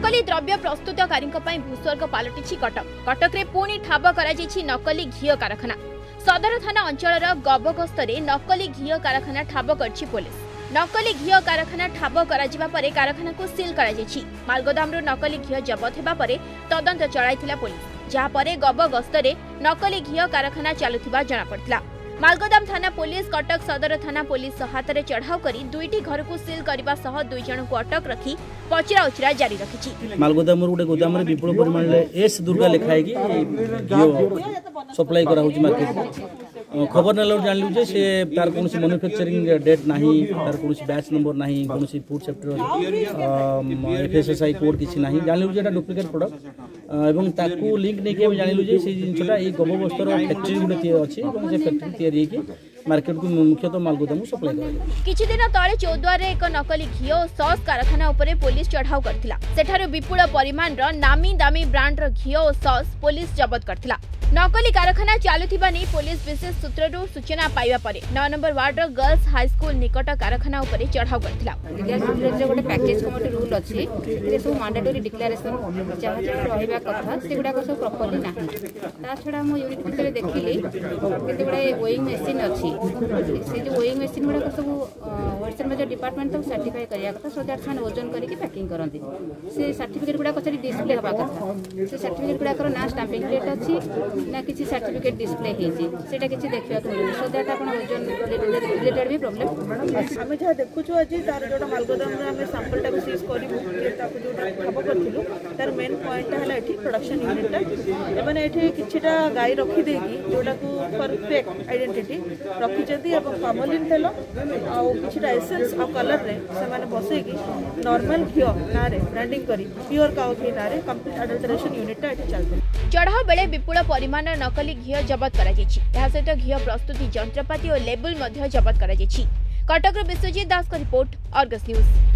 ନକଲି ଦ୍ରବ୍ୟ ପ୍ରସ୍ତୁତକାରୀଙ୍କ ପାଇଁ ଭୂସ୍ୱର୍ଗ ପାଲଟିଛି କଟକ କଟକରେ ପୁଣି ଠାବ କରାଯାଇଛି ନକଲି ଘିଅ କାରଖାନା ସଦର ଥାନା ଅଞ୍ଚଳର ଗବଗସ୍ତରେ ନକଲି ଘିଅ କାରଖାନା ଠାବ କରିଛି ପୋଲିସ ନକଲି ଘିଅ କାରଖାନା ଠାବ କରାଯିବା ପରେ କାରଖାନାକୁ ସିଲ୍ କରାଯାଇଛି ମାଲଗୋଦାମରୁ ନକଲି ଘିଅ ଜବତ ହେବା ପରେ ତଦନ୍ତ ଚଳାଇଥିଲା ପୋଲିସ ଯାହାପରେ ଗବଗସ୍ତରେ ନକଲି ଘିଅ କାରଖାନା ଚାଲୁଥିବା ଜଣାପଡ଼ିଥିଲା मालगोदाम थाना पुलिस कटक सदर थाना पुलिस हाथ में चढ़ाऊ कर दुईट घर को सिल करने दुई जन को अटक रखी पचरा उचरा जारी रखी मालगोदाम गोटे गोदाम में विपुल परिमाण में एस दुर्गा लिखाई सप्लाई मार्केट খবর নেলা জাঁলু যে সে তার কোণী ম্যানুফ্যাকচারিং ডেট না তার কোণী ব্যাচ নম্বর না কোণী ফুড সেফটি এফএসএসআই কোড কিছু না জাঁলু যে এটা ডুপ্লিকেট প্রডক্ট এবং তাকে লিঙ্ক নিয়ে আমি জাঁলু যে সেই জিনিসটা এই গববস্তর ফ্যাক্টরি গোটে অছি এবং সে ফ্যাক্টরি তৈরি হয়েকি মার্কেটকু মুখ্যতঃ মালগোদামু সপ্লাই করা কিছুদিন তলে চৌদ্বারে এক নকলি ঘিও ও সସ୍ কারখানা উপরে পুলিশ চঢ়াও করেছিল সেঠার বিপুল পরিমাণর নামি দামি ব্রাণ্ডর ঘিও ও সସ୍ পুলিশ জবত করেছিল ନକଲି କାରଖାନା ଚାଲୁଥିବା ନେଇ ପୋଲିସ ବିଶେଷ ସୂତ୍ରରୁ ସୂଚନା ପାଇବା ପରେ ନଅ ନମ୍ବର ୱାର୍ଡର ଗର୍ଲସ ହାଇସ୍କୁଲ ନିକଟ କାରଖାନା ଉପରେ ଚଢ଼ାଉ କରିଥିଲା ଗୋଟେ ପ୍ୟାକେଜ କମିଟି ରୁଲ୍ ଅଛି ସେ ସବୁ ମାଣ୍ଡାଟୋରୀ ଡିକ୍ଲାରେସନ ଯାହା ଯାହା ରହିବା କଥା ସେଗୁଡ଼ାକ ସବୁ ପ୍ରପରଲି ନାହିଁ ତା ଛଡ଼ା ମୁଁ ୟୁନିଟ୍ ଭିତରେ ଦେଖିଲି କେତେଗୁଡ଼ାଏ ୱେଇଂ ମେସିନ୍ ଅଛି ସେ ଯେଉଁ ୱେଇଂ ମେସିନ୍ ଗୁଡ଼ାକ ସବୁ ହୋଲସେଲ୍ ମଧ୍ୟ ଡିପାର୍ଟମେଣ୍ଟ ତାକୁ ସାର୍ଟିଫାଏ କରିବା କଥା ସୋ ଦ୍ୟାଟ୍ ସେମାନେ ଓଜନ କରିକି ପ୍ୟାକିଂ କରନ୍ତି ସେ ସାର୍ଟିଫିକେଟ୍ ଗୁଡ଼ାକ ସେଠି ଡିସପ୍ଲେ ହେବା କଥା ସେ ସାର୍ଟିଫିକେଟ୍ ଗୁଡ଼ାକର ନା ଷ୍ଟାମ୍ପିଂ ପ୍ଲେଟ୍ ଅଛି ନା କିଛି ସାର୍ଟିଫିକେଟ୍ ଡିସପ୍ଲେ ହେଇଛି ସେଇଟା କିଛି ଦେଖିବାକୁ ମିଳୁନି ସୋ ଦ୍ୟାଟ୍ ଆପଣ ଓଜନ ରିଲେଟେଡ୍ ବି ପ୍ରୋବ୍ଲେମ୍ ଆମେ ଯାହା ଦେଖୁଛୁ ଆଜି ତାର ଯେଉଁଟା ମାଲଗୋଦାମରେ ଆମେ ସାମ୍ପଲଟାକୁ ସିଜ୍ କରିବୁ ତାକୁ ଯେଉଁଟା ଠାବ କରିଥିଲୁ ତାର ମେନ୍ ପଏଣ୍ଟଟା ହେଲା ଏଠି ପ୍ରଡକ୍ସନ୍ ୟୁନିଟ୍ଟା ଏମାନେ ଏଠି କିଛିଟା ଗାଈ ରଖିଦେଇକି ଯେଉଁଟାକୁ ପରଫେକ୍ଟ ଆଇଡେଣ୍ଟିଟି ରଖିଛନ୍ତି ଏବଂ ପାମୋଲିନ୍ ତେଲ ଆଉ କିଛିଟା ଏସେନ୍ସ ଆଉ କଲର୍ରେ ସେମାନେ ବସେଇକି ନର୍ମାଲ ଘିଅ ନାଁରେ ବ୍ରାଣ୍ଡିଂ କରି ପିଓର କାଉ ଘି ନାଁରେ କମ୍ପ୍ଲିଟ୍ ଆଡଲ୍ଟରେସନ୍ ୟୁନିଟ୍ଟା ଏଠି ଚାଲିଥିଲା ଚଢ଼ାଉ ବେଳେ ବିପୁଳ ପରିମାଣ ନକଲି ଘିଅ ଜବତ କରାଯାଇଛି ଏହା ସହିତ ଘିଅ ପ୍ରସ୍ତୁତି ଯନ୍ତ୍ରପାତି ଓ ଲେବୁଲ୍ ମଧ୍ୟ ଜବତ କରାଯାଇଛି କଟକରୁ ବିଶ୍ୱଜିତ ଦାସଙ୍କ ରିପୋର୍ଟ ଅର୍ଗସ୍ ନ୍ୟୁଜ୍